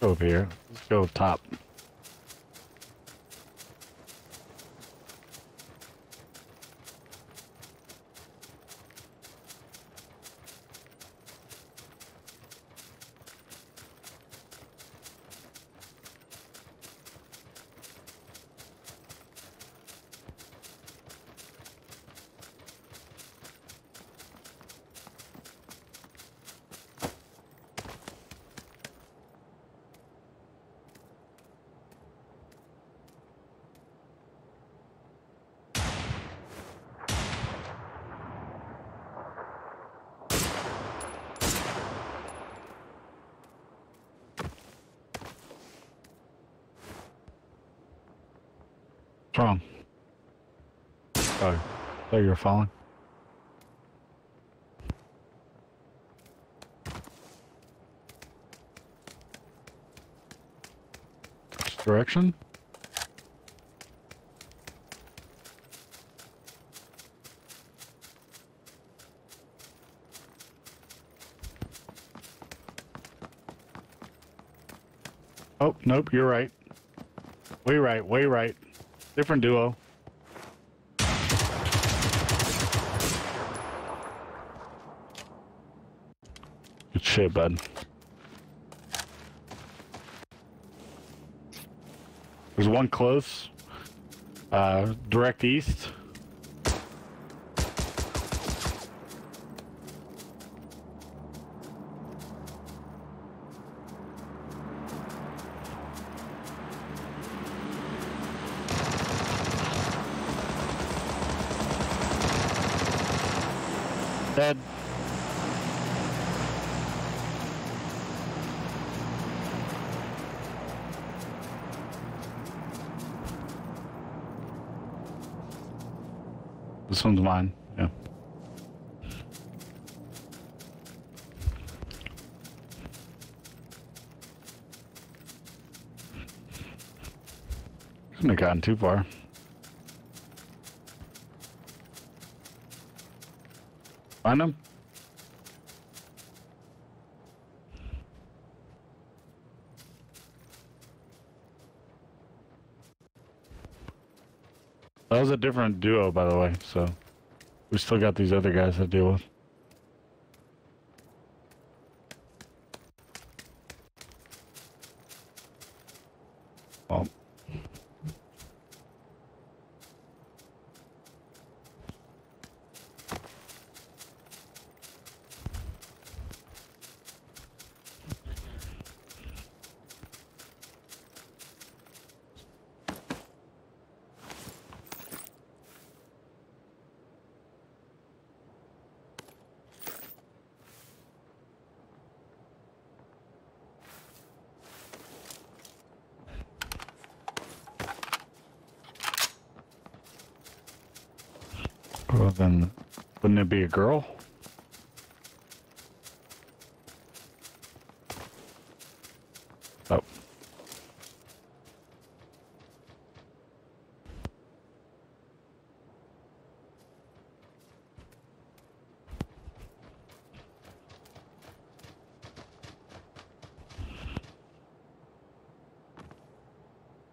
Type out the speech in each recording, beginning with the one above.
Over here. Let's go top. What's wrong? Oh, thought you're falling. Direction? Oh, nope, you're right. Way right, way right. Different duo. Good shit, bud. There's one close. Uh, direct east. Dead. This one's mine. Yeah. Couldn't have gotten too far. Find him? That was a different duo, by the way, so we still got these other guys to deal with. Well, well then, wouldn't it be a girl? Oh.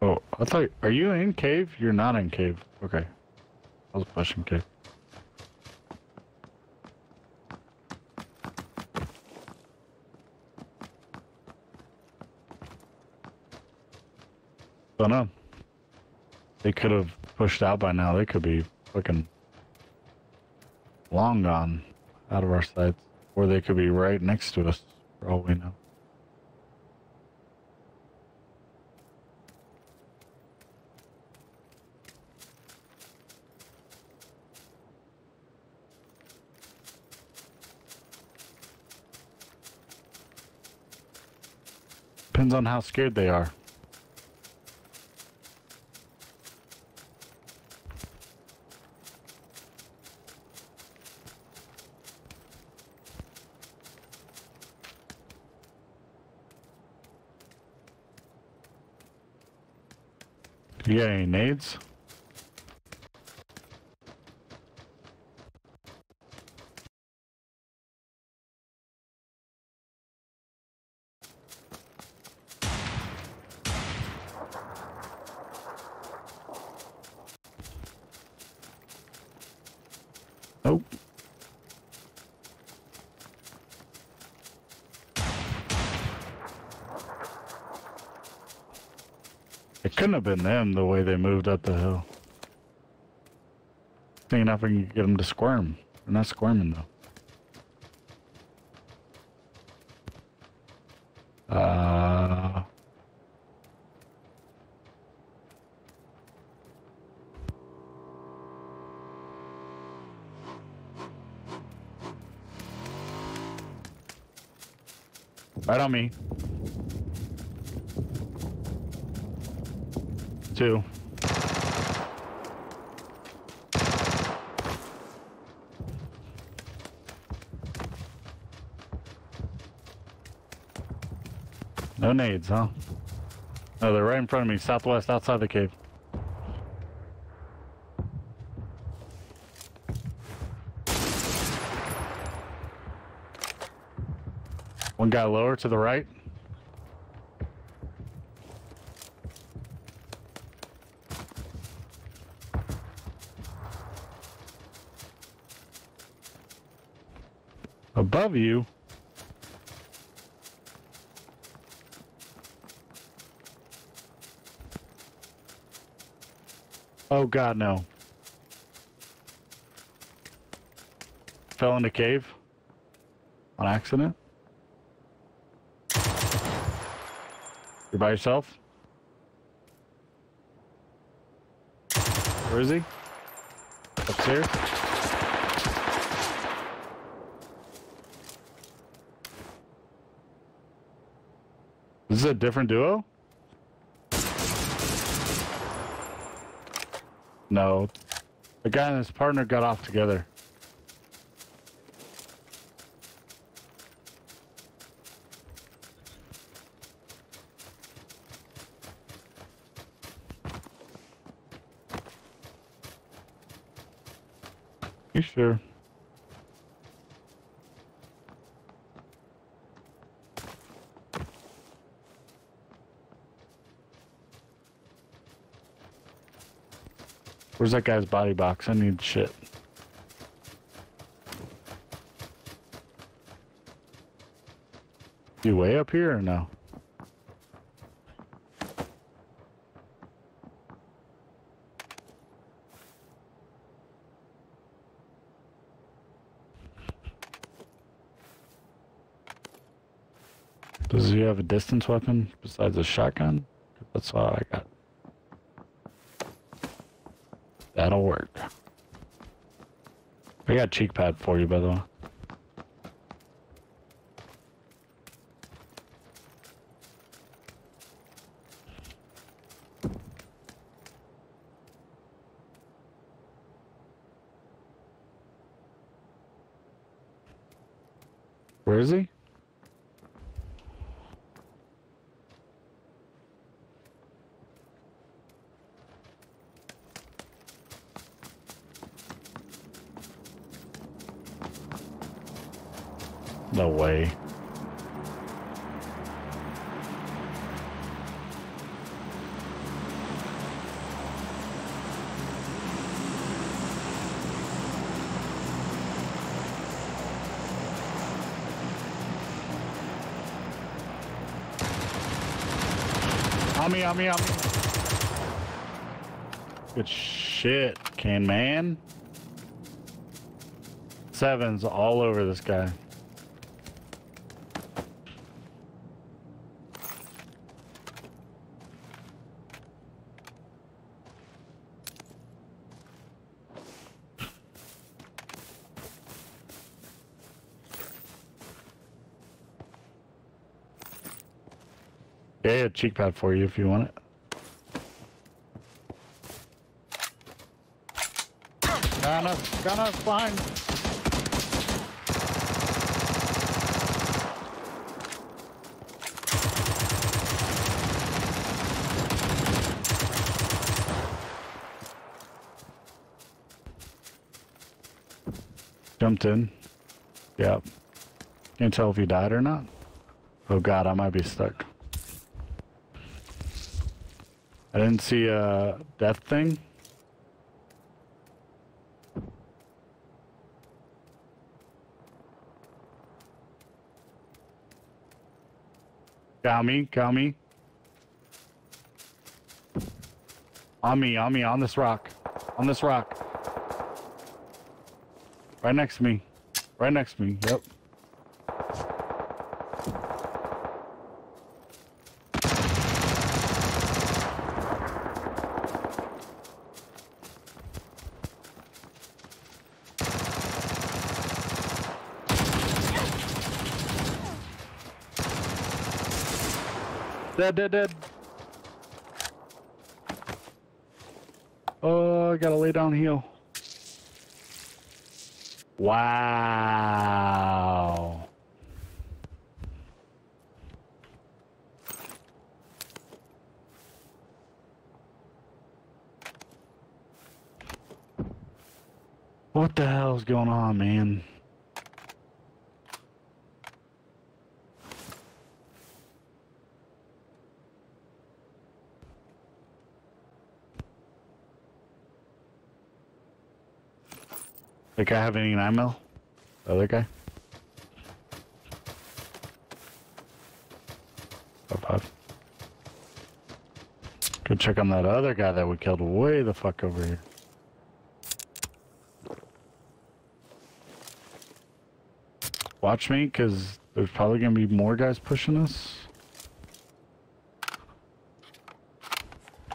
Oh, I thought, are you in cave? You're not in cave. Okay. I was pushing cave. Don't know. They could have pushed out by now. They could be fucking long gone out of our sights. Or they could be right next to us, for all we know. Depends on how scared they are. Any nades? It couldn't have been them the way they moved up the hill. Seeing if I can get them to squirm. They're not squirming though. Uh. Right on me. Two. No nades, huh? No, they're right in front of me, southwest, outside the cave. One guy lower to the right. Above you. Oh god, no. Fell in the cave. On accident. You're by yourself? Where is he? Upstairs? This is a different duo? No. The guy and his partner got off together. You sure? Where's that guy's body box? I need shit. You way up here or no? Does he have a distance weapon besides a shotgun? That's all I got. That'll work. I got cheek pad for you, by the way. Where is he? On me, on me, on me. Good shit, Canman. Sevens all over this guy. Yeah, yeah, cheek pad for you if you want it. Got us, got us behind. Jumped in. Yep. Can't tell if he died or not. Oh god, I might be stuck. I didn't see a death thing. Got me, got me. On me, on me, on this rock. On this rock. Right next to me. Right next to me. Yep. Dead, dead, dead. Oh, I gotta lay down heal. Wow. What the hell's going on, man? The guy have any ammo? The other guy? Oh, five. Go check on that other guy that we killed way the fuck over here. Watch me, because there's probably going to be more guys pushing us.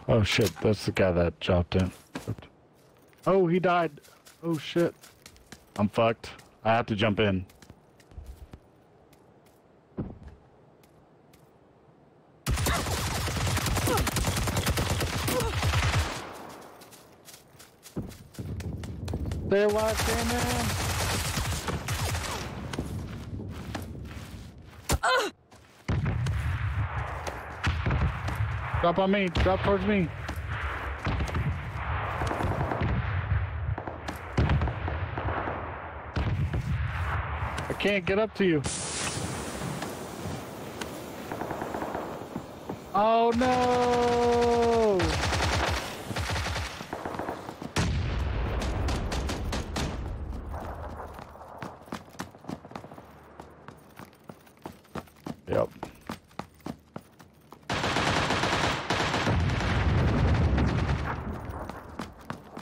Oh shit, that's the guy that dropped in. Oh, he died. Oh shit. I'm fucked. I have to jump in. Stay alive, man. Drop on me. Drop towards me. Can't get up to you. Oh no!